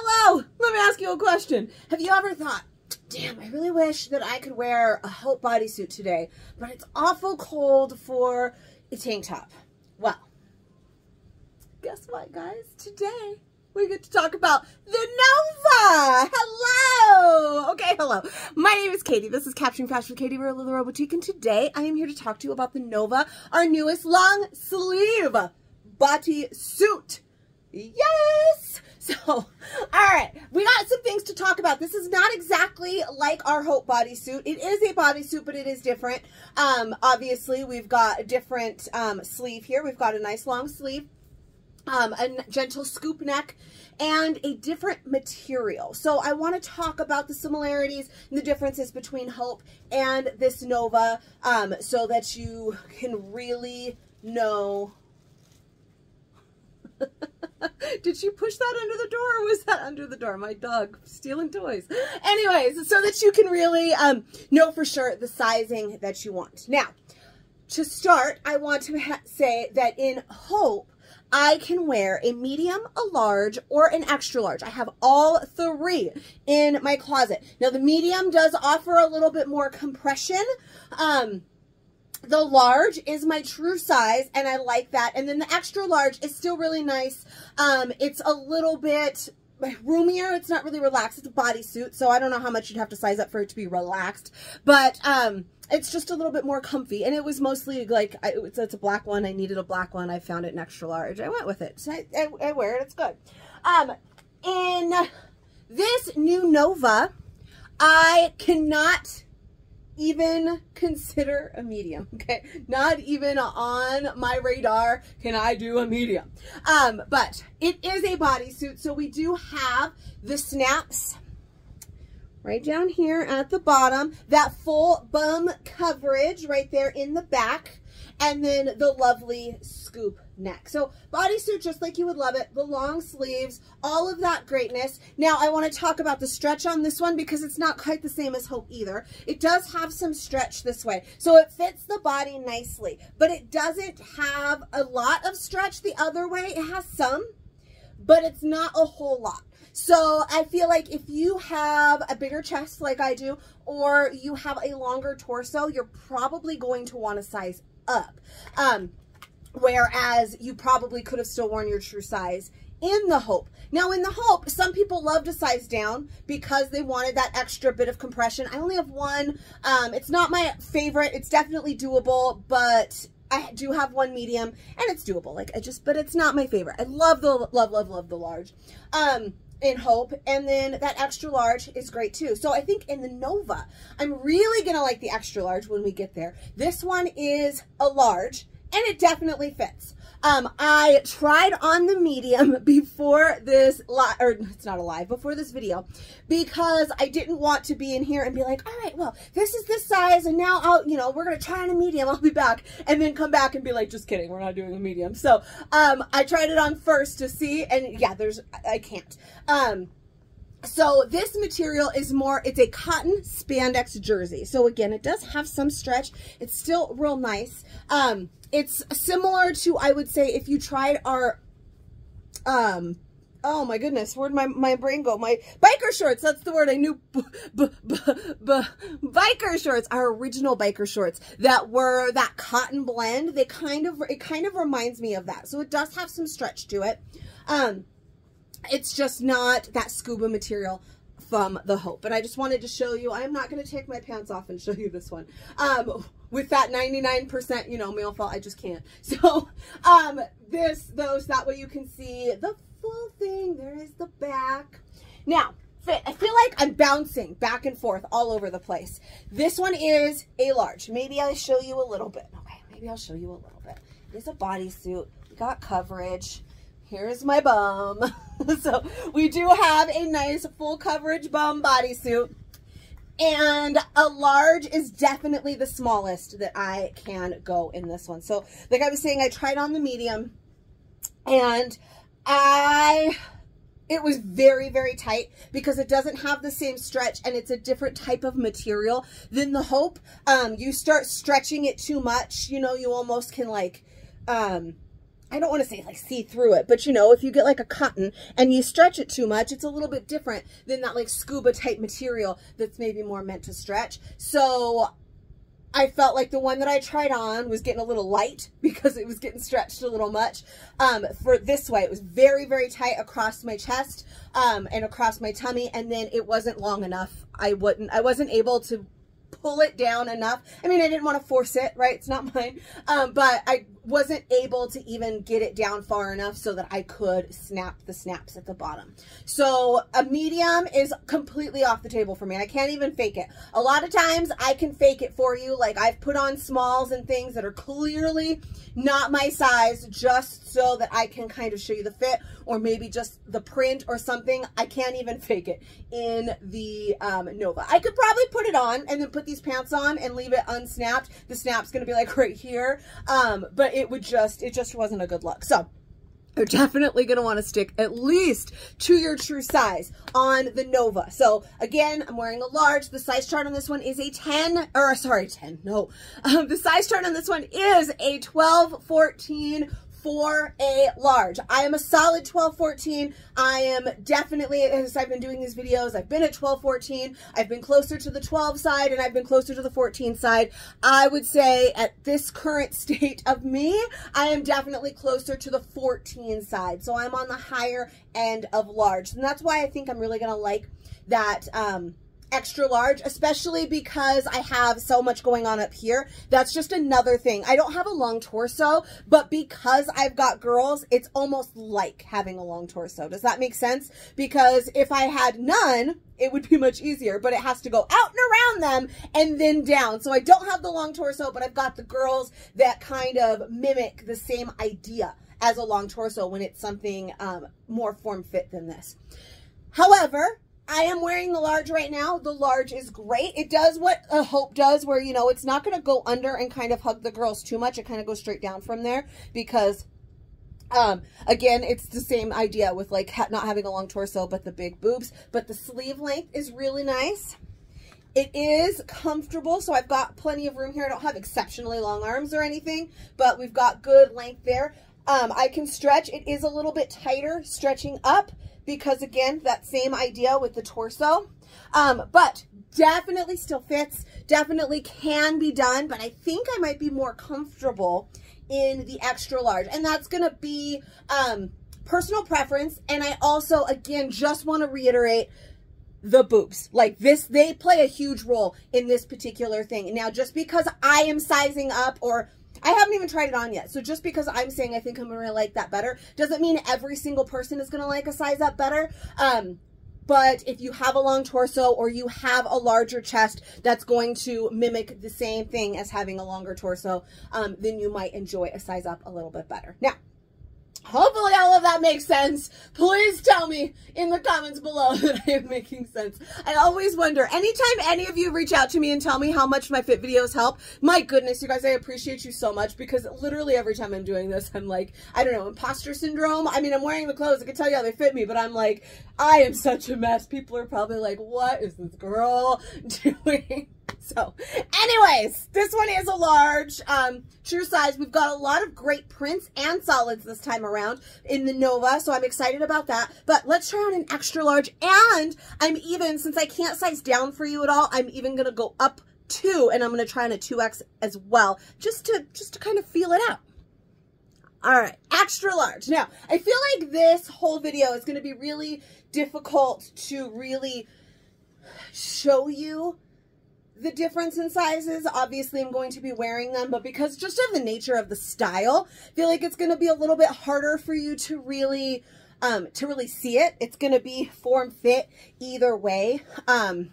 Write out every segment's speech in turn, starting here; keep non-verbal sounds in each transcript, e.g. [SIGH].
Hello, let me ask you a question. Have you ever thought, damn, I really wish that I could wear a Hope bodysuit today, but it's awful cold for a tank top? Well, guess what, guys? Today, we get to talk about the Nova. Hello. Okay, hello. My name is Katie. This is Capturing Fashion with Katie Verla, the Boutique, and today I am here to talk to you about the Nova, our newest long sleeve body suit. Yes! So, [LAUGHS] all right, we got some things to talk about. This is not exactly like our Hope bodysuit. It is a bodysuit, but it is different. Um, obviously, we've got a different um, sleeve here. We've got a nice long sleeve, um, a gentle scoop neck, and a different material. So I want to talk about the similarities and the differences between Hope and this Nova um, so that you can really know [LAUGHS] Did she push that under the door or was that under the door? My dog stealing toys. Anyways, so that you can really um, know for sure the sizing that you want. Now, to start, I want to say that in Hope, I can wear a medium, a large, or an extra large. I have all three in my closet. Now, the medium does offer a little bit more compression. Um, the large is my true size, and I like that. And then the extra large is still really nice. Um, it's a little bit roomier. It's not really relaxed. It's a bodysuit, so I don't know how much you'd have to size up for it to be relaxed. But um, it's just a little bit more comfy. And it was mostly like, I, it's, it's, a black one. I needed a black one. I found it in extra large. I went with it. So I, I, I wear it. It's good. Um, in this new Nova, I cannot even consider a medium, [LAUGHS] okay? Not even on my radar can I do a medium. Um, but it is a bodysuit, so we do have the snaps right down here at the bottom, that full bum coverage right there in the back, and then the lovely scoop neck. So bodysuit just like you would love it, the long sleeves, all of that greatness. Now I want to talk about the stretch on this one because it's not quite the same as Hope either. It does have some stretch this way. So it fits the body nicely, but it doesn't have a lot of stretch the other way. It has some, but it's not a whole lot. So I feel like if you have a bigger chest like I do, or you have a longer torso, you're probably going to want to size up. Um, whereas you probably could have still worn your true size in the Hope. Now in the Hope, some people love to size down because they wanted that extra bit of compression. I only have one. Um, it's not my favorite. It's definitely doable, but I do have one medium and it's doable. Like I just, but it's not my favorite. I love the, love, love, love the large. Um, in Hope. And then that extra large is great too. So I think in the Nova, I'm really going to like the extra large when we get there. This one is a large and it definitely fits. Um, I tried on the medium [LAUGHS] before this live, or it's not a live, before this video, because I didn't want to be in here and be like, all right, well, this is this size, and now I'll, you know, we're going to try on a medium, [LAUGHS] I'll be back, and then come back and be like, just kidding, we're not doing a medium. So, um, I tried it on first to see, and yeah, there's, I can't. Um, so this material is more, it's a cotton spandex jersey. So again, it does have some stretch. It's still real nice. Um, it's similar to, I would say, if you tried our, um, oh my goodness, where'd my, my brain go? My biker shorts, that's the word I knew, b b b biker shorts, our original biker shorts that were that cotton blend. They kind of, it kind of reminds me of that. So it does have some stretch to it. Um, it's just not that scuba material from the Hope. But I just wanted to show you, I'm not going to take my pants off and [LAUGHS] show you this one. Um, with that 99%, you know, male fault, I just can't. [LAUGHS] So, um, this, those, that way you can see the full thing. There is the back. Now, I feel like I'm bouncing back and forth all over the place. This one is a large. Maybe I'll show you a little bit. Okay, maybe I'll show you a little bit. It's a bodysuit. Got coverage here's my bum. [LAUGHS] so we do have a nice full coverage bum bodysuit. And a large is definitely the smallest that I can go in this one. So like I was saying, I tried on the medium and I, it was very, very tight because it doesn't have the same stretch and it's a different type of material than the Hope. Um, you start stretching it too much, you know, you almost can like, um, I don't want to say like see through it, but you know, if you get like a cotton and you stretch it too much, it's a little bit different than that like scuba type material that's maybe more meant to stretch. So I felt like the one that I tried on was getting a little light [LAUGHS] because it was getting stretched a little much. Um, for this way, it was very, very tight across my chest um, and across my tummy. And then it wasn't long enough. I wouldn't, I wasn't able to pull it down enough. I mean, I didn't want to force it, right? It's not [LAUGHS] mine. Um, but I wasn't able to even get it down far enough so that I could snap the snaps at the bottom. So a medium is completely off the table for me. I can't even fake it. A lot of times I can fake it for you. Like I've put on smalls and things that are clearly not my size just so that I can kind of show you the fit or maybe just the print or something. I can't even [LAUGHS] fake it in the um, Nova. I could probably put it on and then put these pants on and leave it unsnapped. The snap's going to be like [LAUGHS] right here. Um, but it would just, it just wasn't a good look. So you're definitely going to want to stick at least to your true size on the Nova. So again, I'm wearing a large. The size chart on this one is a 10, or sorry, 10, no. Um, [LAUGHS] the size chart on this one is a 12, 14, for a large. I am a solid 12, 14. I am definitely, as I've been doing these videos, I've been at 12, 14. I've been closer to the 12 side and I've been closer to the 14 side. I would say at this current [LAUGHS] state of me, I am definitely closer to the 14 side. So I'm on the higher end of large. And that's why I think I'm really going to like that, um, extra large, especially because I have so much going on up here. That's just another thing. I don't have a long torso, but because I've got girls, it's almost like having a long torso. Does that make sense? Because if I had none, it would be much easier, but it has to go out and around them and then down. So I don't have the long torso, but I've got the girls that kind of mimic the same idea as a long torso when it's something um, more form fit than this. However, I am wearing the large right now. The large is great. It does what a Hope does where, you know, it's not going to go under and kind of hug the girls too much. It kind of goes straight down from there because, um, again, it's the same idea with like not having a long torso, but the big boobs. But the sleeve length is really nice. It is comfortable, so I've got plenty of room here. I don't have exceptionally long arms or anything, but we've got good length there. Um, I can stretch. It is a little bit tighter stretching up because again, that same idea with the torso. Um, but definitely still fits, definitely can be done, but I think I might be more comfortable in the extra large. And that's to be um, personal preference. And I also, again, just want to reiterate the boobs. Like this, they play a huge role in this particular thing. Now, just because I am sizing up or I haven't even tried it on yet. So just because I'm saying I think I'm going to like that better doesn't mean every single person is going to like a size up better. Um, but if you have a long torso or you have a larger chest that's going to mimic the same thing as having a longer torso, um, then you might enjoy a size up a little bit better. Now, Hopefully all of that makes sense. Please tell me in the comments below [LAUGHS] that I am making sense. I always wonder, anytime any of you reach out to me and tell me how much my fit videos help, my goodness, you guys, I appreciate you so much because literally every time I'm doing this, I'm like, I don't know, imposter syndrome. I mean, I'm wearing the clothes. I can tell you how they fit me, but I'm like, I am such a mess. People are probably like, what is this girl [LAUGHS] doing? [LAUGHS] So anyways, this one is a large, um, true size. We've got a lot of great prints and solids this time around in the Nova. So I'm excited about that. But let's try on an extra large. And I'm even, since I can't size down for you at all, I'm even going to go up two and I'm going to try on a 2X as well, just to, just to kind of feel it out. All right, extra large. Now, I feel like this whole video is going to be really difficult to really show you the difference in sizes. Obviously, I'm going to be wearing them, but because just of the nature of the style, I feel like it's going to be a little bit harder for you to really, um, to really see it. It's going to be form fit either way. Um,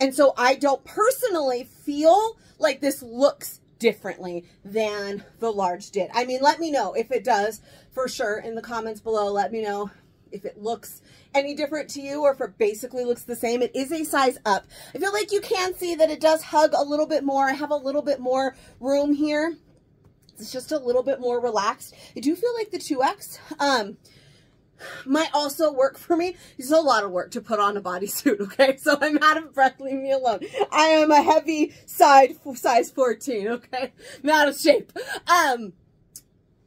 and so I don't personally feel like this looks differently than the large did. I mean, let me know if it does for sure in the comments below. Let me know if it looks any different to you or if it basically looks the same. It is a size up. I feel like you can see that it does hug a little bit more. I have a little bit more room here. It's just a little bit more relaxed. I do feel like the 2X um, might also work for me. It's a lot of work to put on a bodysuit, [LAUGHS] okay? So I'm out of breath. Leave me alone. I am a heavy side size 14, okay? I'm out of shape. Um,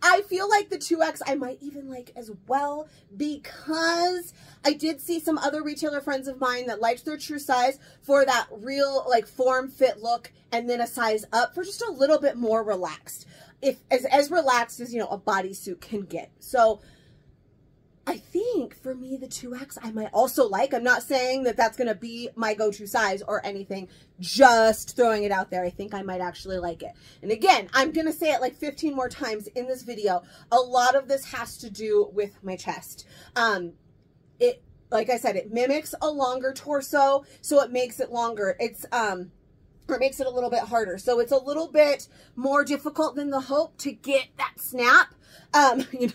I feel like the 2X I might even like as well because I did see some other retailer friends of mine that liked their true size for that real like form fit look and then a size up for just a little bit more relaxed. If as, as relaxed as, you know, a bodysuit can get. So I think for me, the 2X I might also like. I'm not saying that that's going to be my go-to size or anything. Just throwing it out there. I think I might actually like it. And again, I'm going to say it like 15 more times in this video. A lot of this has to do with my chest. Um, it, like I said, it mimics a longer torso, so it makes it longer. It's, um, or makes it a little bit harder. So it's a little bit more difficult than the Hope to get that snap. Um, [LAUGHS] you know,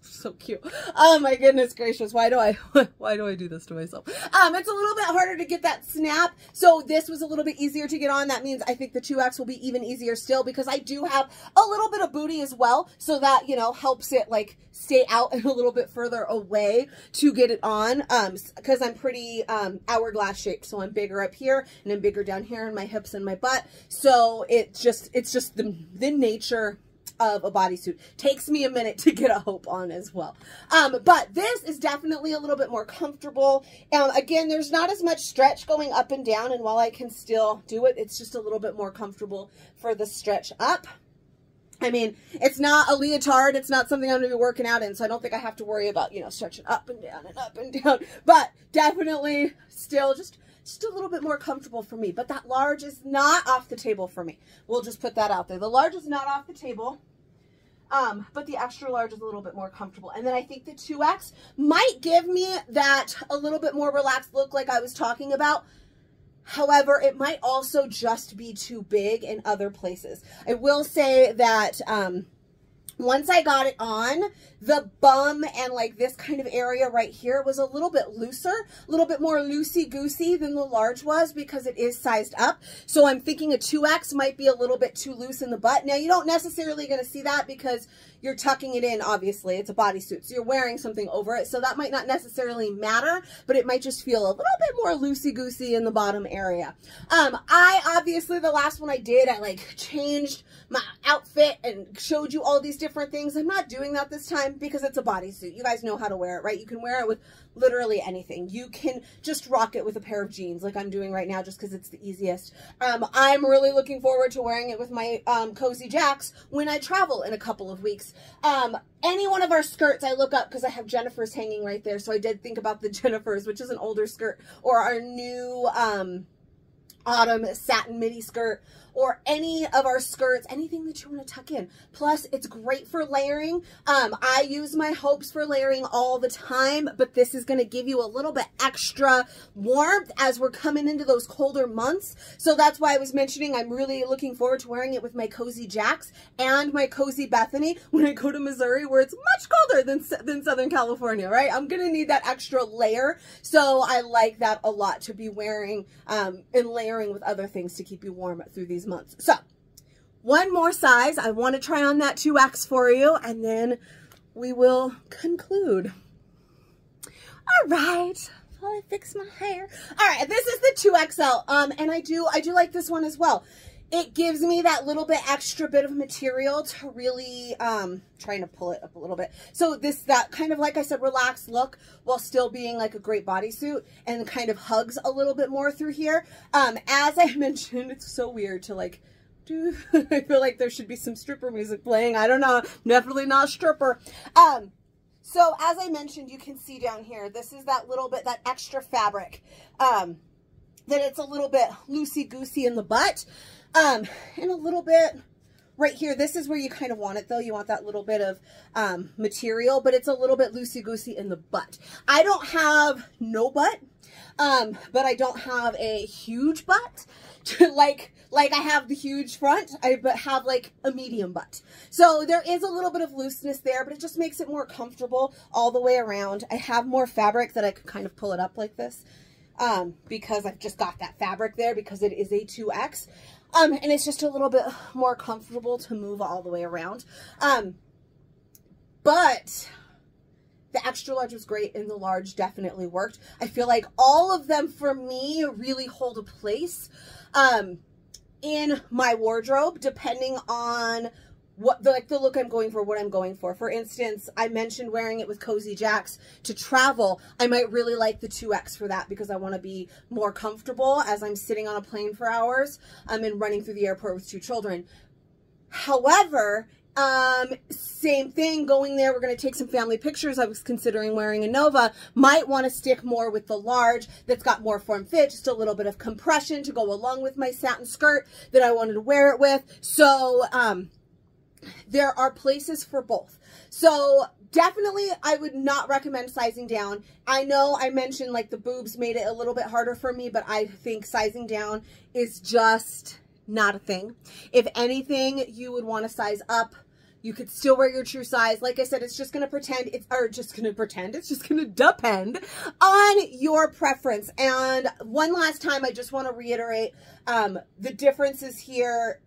so cute. Oh my goodness gracious. Why do I, [LAUGHS] why do I do this to myself? Um, it's a little bit harder to get that snap. So this was a little bit easier to get on. That means I think the 2X will be even easier still because I do have a little bit of booty as well. So that, you know, helps it like stay out and [LAUGHS] a little bit further away to get it on. Um, cause I'm pretty, um, hourglass shaped. So I'm bigger up here and I'm bigger down here in my hips and my butt. So it just, it's just the, the nature of a bodysuit. Takes me a minute to get a hope on as well. Um, but this is definitely a little bit more comfortable. Um, again, there's not as much stretch going up and down, and while I can still do it, it's just a little bit more comfortable for the stretch up. I mean, it's not a leotard. It's not something I'm going to be working out in, so I don't think I have to worry about, you know, stretching up and down and up and [LAUGHS] down. But definitely still just just a little bit more comfortable for me. But that large is not off the table for me. We'll just put that out there. The large is not off the table. Um, but the extra large is a little bit more comfortable. And then I think the 2X might give me that a little bit more relaxed look like I was talking about. However, it might also just be too big in other places. I will say that um, once I got it on, the bum and like this kind of area right here was a little bit looser, a little bit more loosey-goosey than the large was because it is sized up. So I'm thinking a 2X might be a little bit too loose in the butt. Now, you don't necessarily going to see that because you're tucking it in, obviously. It's a bodysuit, so you're wearing something over it. So that might not necessarily matter, but it might just feel a little bit more loosey-goosey in the bottom area. Um, I, obviously, the last one I did, I like changed my outfit and showed you all these different things. I'm not doing that this time because it's a bodysuit. You guys know how to wear it, right? You can wear it with literally anything. You can just rock it with a pair of jeans like I'm doing right now just because it's the easiest. Um, I'm really looking forward to wearing it with my um, Cozy Jacks when I travel in a couple of weeks. Um, any one of our skirts I look up because I have Jennifer's hanging right there. So I did think about the [LAUGHS] Jennifer's, which is an older skirt, or our new um, autumn satin midi skirt or any of our skirts, anything that you want to tuck in. Plus, it's great for layering. Um, I use my hopes for layering all the time, but this is going to give you a little bit extra warmth as we're coming into those colder months. So that's why I was mentioning I'm really looking forward to wearing it with my Cozy Jacks and my Cozy Bethany when I go to Missouri where it's much colder than, than Southern California, right? I'm going to need that extra layer. So I like that a lot to be wearing um, and layering with other things to keep you warm through these months. So one more size. I want to try on that 2X for you and then we will conclude. All right. While I fix my hair. All right, this is the 2XL. Um, and I do, I do like this one as well. It gives me that little bit extra bit of material to really, um, trying to pull it up a little bit. So this, that kind of, like I said, relaxed look while still being like a great bodysuit and kind of hugs a little bit more through here. Um, as I [LAUGHS] mentioned, it's so weird to like, do, [LAUGHS] I feel like there should be some stripper music playing. I don't know. Definitely not stripper. Um, so as I mentioned, you can see down here, this is that little bit, that extra fabric, um, that it's a little bit loosey-goosey in the butt. Um, and a little bit right here, this is where you kind of want it though. You want that little bit of um, material, but it's a little bit loosey-goosey in the butt. I don't have no butt, um, but I don't have a huge butt. [LAUGHS] like, like I have the huge front, I but have like a medium butt. So there is a little bit of looseness there, but it just makes it more comfortable all the way around. I have more fabric that I could kind of pull it up like this um, because I've just got that fabric there because it is a 2X. Um, and it's just a little bit more comfortable to move all the way around. Um, but the extra large was great and the large definitely worked. I feel like all of them for me really hold a place um, in my wardrobe depending on what the, like the look I'm going for, what I'm going for. For instance, I mentioned wearing it with Cozy Jacks to travel. I might really like the 2X for that because I want to be more comfortable as I'm sitting on a plane for hours um, and running through the airport with two children. However, um, same thing, going there, we're going to take some family pictures. I was considering wearing a Nova. Might want to stick more with the large that's got more form fit, just a little bit of compression to go along with my satin skirt that I wanted to wear it with. So, um, there are places for both. So definitely I would not recommend sizing down. I know I mentioned like the boobs made it a little bit harder for me, but I think sizing down is just not a thing. If anything, you would want to size up. You could still wear your true size. Like I said, it's just going to pretend it's, or just going to pretend, it's just going to depend on your preference. And one last time, I just want to reiterate, um, the differences here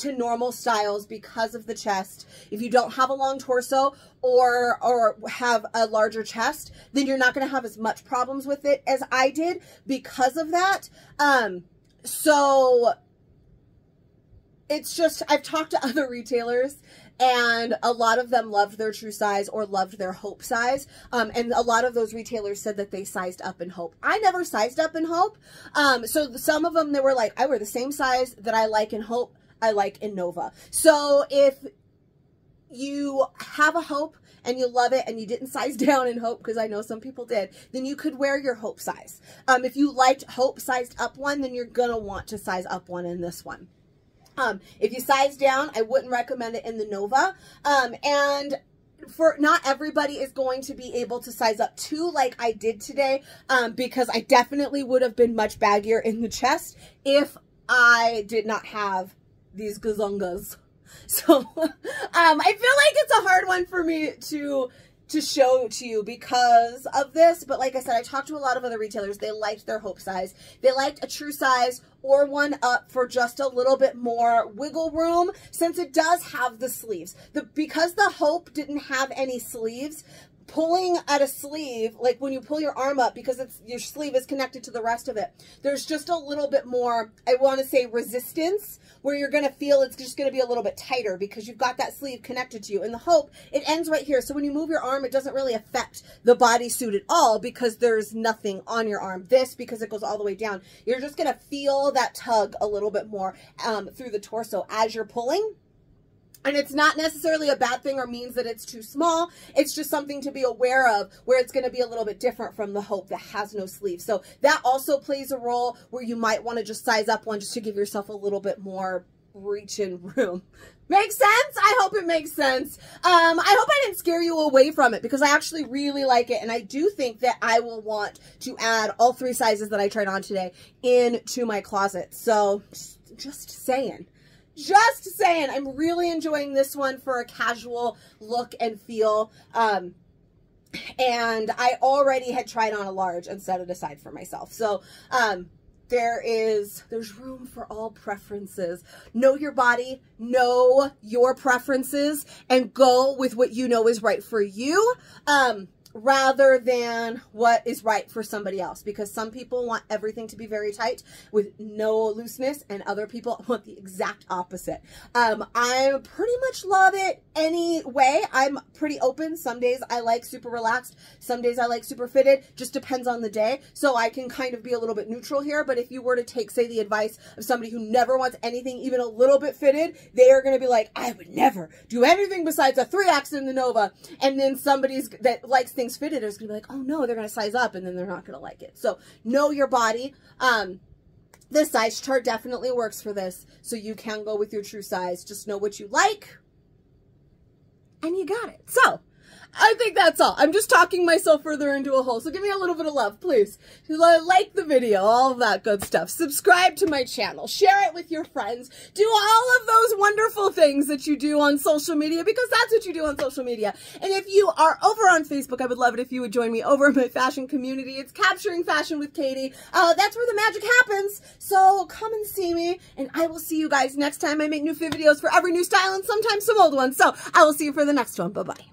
to normal styles because of the chest. If you don't have a long torso or or have a larger chest, then you're not going to have as much problems with it as I did because of that. Um, so it's just, I've talked to [LAUGHS] other retailers and a lot of them loved their true size or loved their hope size. Um, and a lot of those retailers said that they sized up in hope. I never sized up in hope. Um, so some of them, they were like, I wear the same size that I like in hope I like in Nova. So if you have a Hope and you love it and you didn't [LAUGHS] size down in Hope, because I know some people did, then you could wear your Hope size. Um, if you liked Hope sized up one, then you're going to want to size up one in this one. Um, if you size down, I wouldn't recommend it in the Nova. Um, and for not everybody is going to be able to size up two like I did today um, because I definitely would have been much baggier in the chest if I did not have these gazungas. [LAUGHS] So um, I feel like it's a hard one for me to to show to you because of this. But like I said, I talked to a lot of other retailers. They liked their Hope size. They liked a true size or one up for just a little bit more wiggle room since it does have the sleeves. The Because the Hope didn't have any sleeves, pulling at a sleeve, like when you pull your arm up because it's your sleeve is connected to the rest of it, there's just a little bit more, I want to say resistance, where you're going to feel it's just going to be a little bit tighter because you've got that sleeve connected to you. In the Hope, it ends right here. So when you move your arm, it doesn't really affect the bodysuit at all because there's nothing on your arm. This, because it goes all the way down, you're just going to feel that tug a little bit more um, through the torso as you're pulling. And it's not necessarily a bad thing or means that it's too small. It's just something to be aware of where it's going to be a little bit different from the Hope that has no sleeve. So that also plays a role where you might want to just size up one just to give yourself a little bit more reach and room. [LAUGHS] Makes sense? I hope it makes sense. Um, I hope I didn't scare you away from it because I actually really like it. And I do think that I will want to add all three sizes that I tried on today into my closet. So just saying. Just saying, I'm really enjoying this one for a casual look and feel. Um, and I already had tried on a large and set it aside for myself. So, um, there is, there's room for all preferences. Know your body, know your preferences, and go with what you know is right for you. Um, rather than what is right for somebody else because some people want everything to be very tight with no looseness and other people [LAUGHS] want the exact opposite. Um, I pretty much love it anyway. I'm pretty open. Some days I like super relaxed. Some days I like super fitted. Just depends on the day. So I can kind of be a little bit neutral here. But if you were to take, say, the advice of somebody who never wants anything even a little bit fitted, they are going to be like, I would never do anything besides a 3X in the Nova. And then somebody's that likes things fitted is going to be like, oh no, they're going to size up and then they're not going to like it. So know your body. Um, the size chart definitely works for this. So you can go with your true size. Just know what you like and you got it. So I think that's all. I'm just talking myself further into a hole. So give me a little bit of love, please. Like the video, all of that good stuff. Subscribe to my channel. Share it with your friends. Do all of those wonderful things that you do on social media because that's what you do on social media. And if you are over on Facebook, I would love it if you would join me over in my fashion community. It's Capturing Fashion with Katie. Uh, that's where the magic happens. So come and see me and I will see you guys next time I make new videos for every new style and sometimes some old ones. So I will see you for the next one. Bye-bye.